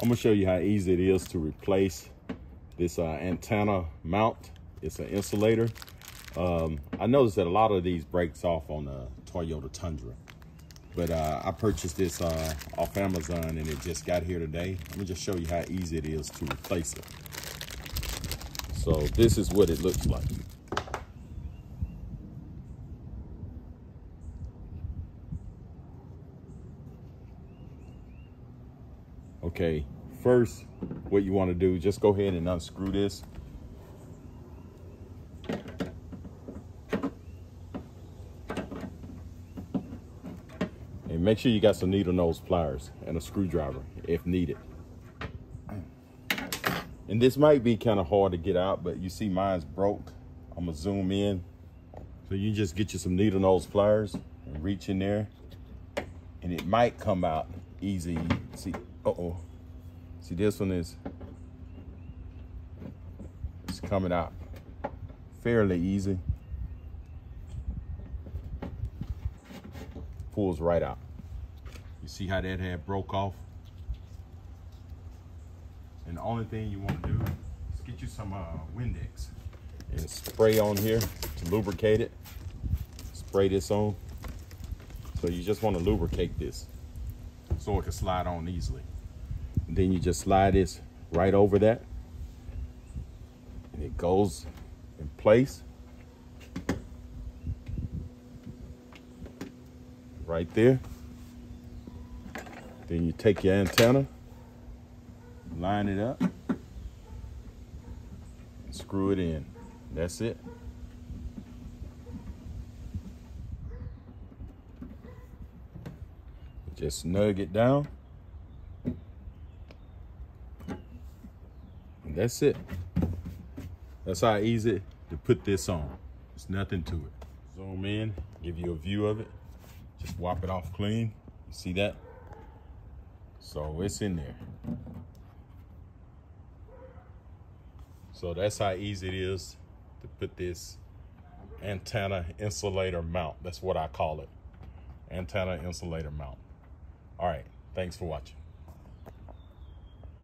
I'm gonna show you how easy it is to replace this uh, antenna mount. It's an insulator. Um, I noticed that a lot of these breaks off on the Toyota Tundra. But uh, I purchased this uh, off Amazon and it just got here today. Let me just show you how easy it is to replace it. So this is what it looks like. Okay, first, what you want to do, just go ahead and unscrew this. And make sure you got some needle nose pliers and a screwdriver if needed. And this might be kind of hard to get out, but you see mine's broke. I'm gonna zoom in. So you just get you some needle nose pliers and reach in there and it might come out easy. See, uh-oh. See, this one is, it's coming out fairly easy. Pulls right out. You see how that had broke off? And the only thing you want to do is get you some uh, Windex and spray on here to lubricate it. Spray this on. So you just want to lubricate this so it can slide on easily. Then you just slide this right over that and it goes in place. Right there. Then you take your antenna, line it up, screw it in. That's it. Just snug it down. That's it. That's how easy to put this on. It's nothing to it. Zoom in, give you a view of it. Just wipe it off clean. You see that? So it's in there. So that's how easy it is to put this antenna insulator mount. That's what I call it. Antenna insulator mount. All right. Thanks for watching.